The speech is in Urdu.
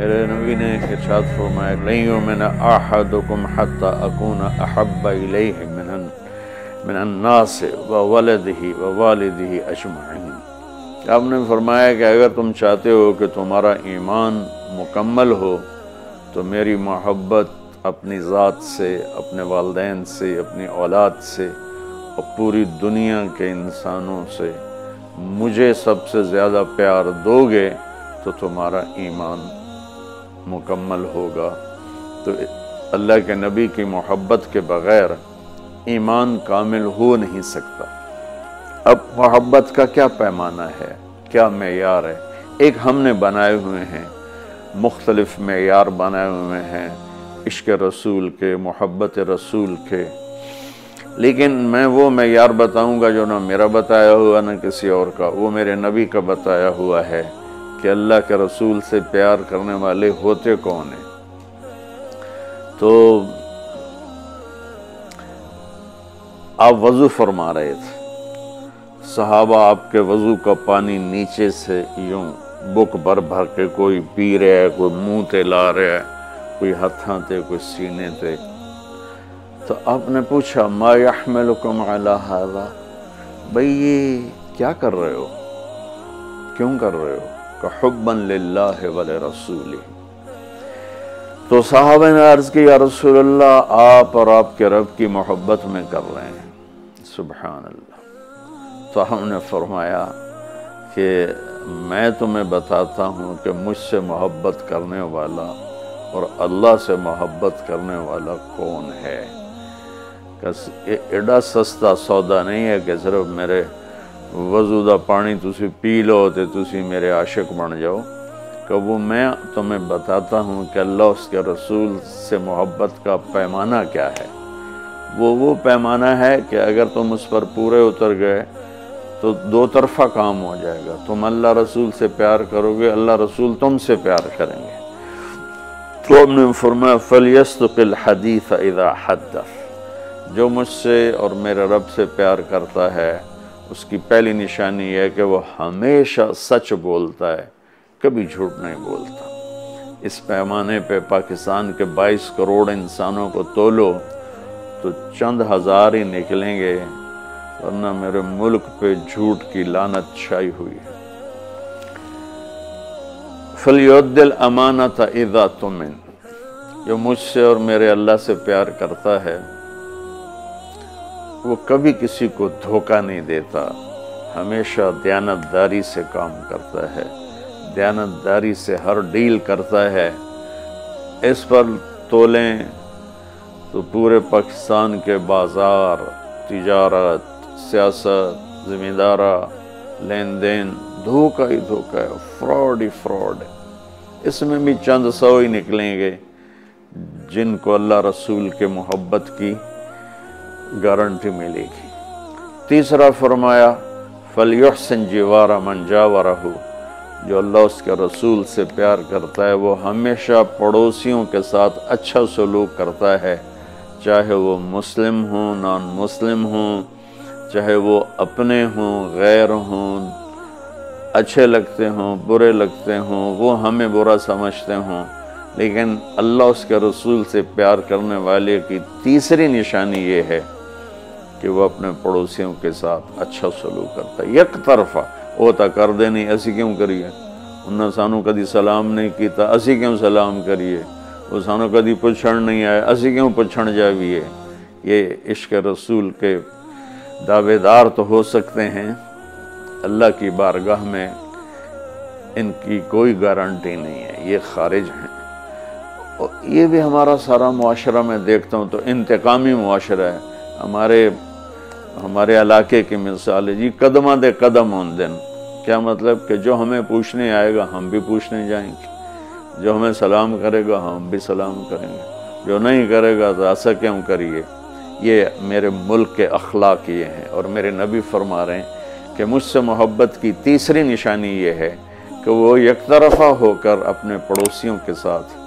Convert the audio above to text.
میرے نبی نے ارشاد فرمایا لن یؤمن احدکم حتی اکون احب الیہ من من الناس وولدہ ووالدہ اجمعین. آپ نے فرمایا کہ اگر تم چاہتے ہو کہ تمہارا ایمان مکمل ہو، تو میری محبت اپنی ذات سے، اپنے والدین سے، اپنی اولاد سے اور پوری دنیا کے انسانوں سے مجھے سب سے زیادہ پیار دو گے تو تمہارا ایمان مکمل ہوگا۔ تو اللہ کے نبی کی محبت کے بغیر ایمان کامل ہو نہیں سکتا۔ اب محبت کا کیا پیمانہ ہے؟ کیا معیار ہے؟ ایک ہم نے بنائے ہوئے ہیں، مختلف معیار بنائے ہوئے ہیں، عشق رسول کے، محبت رسول کے۔ لیکن میں وہ معیار بتاؤں گا جو نہ میرا بتایا ہوا نہ کسی اور کا، وہ میرے نبی کا بتایا ہوا ہے۔ کہ اللہ کے رسول سے پیار کرنے والے ہوتے کون ہیں؟ تو آپ وضو فرما رہے تھے۔ صحابہ آپ کے وضو کا پانی نیچے سے یوں بک بھر بھر کے کوئی پی رہا ہے کوئی منہ تے لا رہا ہے کوئی ہتھاں تے، کوئی سینے تے۔ تو آپ نے پوچھا، ما یحملکم علی هذا بھئی یہ کیا کر رہے ہو؟ کیوں کر رہے ہو؟ کہ حبا للہ ولرسولی تو صحابہ نے عرض کی، یا رسول اللہ، آپ اور آپ کے رب کی محبت میں کر رہے ہیں۔ سبحان اللہ۔ تو ہم نے فرمایا کہ میں تمہیں بتاتا ہوں کہ مجھ سے محبت کرنے والا اور اللہ سے محبت کرنے والا کون ہے؟ ایڈا سستا سودا نہیں ہے کہ صرف میرے وضو دا پانی تسی پی لو تے تسی میرے عاشق بن جاؤ کہ وہ میں تمہیں بتاتا ہوں کہ اللہ اس کے رسول سے محبت کا پیمانہ کیا ہے وہ وہ پیمانہ ہے کہ اگر تم اس پر پورے اتر گئے تو دو طرفہ کام ہو جائے گا تم اللہ رسول سے پیار کرو گے اللہ رسول تم سے پیار کریں گے تو ہم نے فرمایا فَلْيَسْتُقِ الْحَدِيثَ اِذَا حَدَّفْ جو مجھ سے اور میرے رب سے پیار کرتا ہے اس کی پہلی نشانی یہ ہے کہ وہ ہمیشہ سچ بولتا ہے، کبھی جھوٹ نہیں بولتا۔ اس پیمانے پہ پاکستان کے بائیس کروڑ انسانوں کو تولو تو چند ہزار ہی نکلیں گے، ورنہ میرے ملک پہ جھوٹ کی لانت چھائی ہوئی ہے۔ فَلْيُدِّ الْأَمَانَةَ اِذَا تُمِن جو مجھ سے اور میرے اللہ سے پیار کرتا ہے۔ وہ کبھی کسی کو دھوکہ نہیں دیتا، ہمیشہ دیانت داری سے کام کرتا ہے دیانت داری سے ہر ڈیل کرتا ہے۔ اس پر تولیں تو پورے پاکستان کے بازار، تجارت، سیاست ذمہ دارہ لین دین، دھوکہ ہی دھوکہ ہے، فراڈ ہی فراڈ ہے۔ اس میں بھی چند سو ہی نکلیں گے جن کو اللہ رسول کے محبت کی گارنٹی ملے گی۔ تیسرا فرمایا، فَلْيُحْسِنْ جِوَارَ مَنْ جَاوَرَهُ۔ جو اللہ اس کے رسول سے پیار کرتا ہے، وہ ہمیشہ پڑوسیوں کے ساتھ اچھا سلوک کرتا ہے۔ چاہے وہ مسلم ہوں نان مسلم ہوں، چاہے وہ اپنے ہوں، غیر ہوں، اچھے لگتے ہوں، برے لگتے ہوں، وہ ہمیں برا سمجھتے ہوں۔ لیکن اللہ اس کے رسول سے پیار کرنے والے کی تیسری نشانی یہ ہے۔ کہ وہ اپنے پڑوسیوں کے ساتھ اچھا سلوک کرتا ہے۔ یک طرفہ وہ تا کر دے نہیں اسی کیوں کریے؟ انہوں سانو کدی سلام نہیں کیتا اسی کیوں سلام کریے؟ وہ سانو کدی پچھڑ نہیں آئے اسی کیوں پچھڑ جائیے یہ عشق رسول کے دعوے دار تو ہو سکتے ہیں۔ اللہ کی بارگاہ میں ان کی کوئی گارنٹی نہیں ہے، یہ خارج ہیں۔ اور یہ بھی ہمارا سارا معاشرہ میں دیکھتا ہوں تو انتقامی معاشرہ ہے۔ ہمارے ہمارے علاقے کی مثال ہے جی قدمہ دے قدم ان دن۔ کیا مطلب کہ جو ہمیں پوچھنے آئے گا، ہم بھی پوچھنے جائیں گے۔ جو ہمیں سلام کرے گا، ہم بھی سلام کریں گے۔ جو نہیں کرے گا تو ایسا کیوں کریے؟ یہ میرے ملک کے اخلاق یہ ہیں۔ اور میرے نبی فرما رہے ہیں کہ مجھ سے محبت کی تیسری نشانی یہ ہے کہ وہ یک طرفہ ہو کر اپنے پڑوسیوں کے ساتھ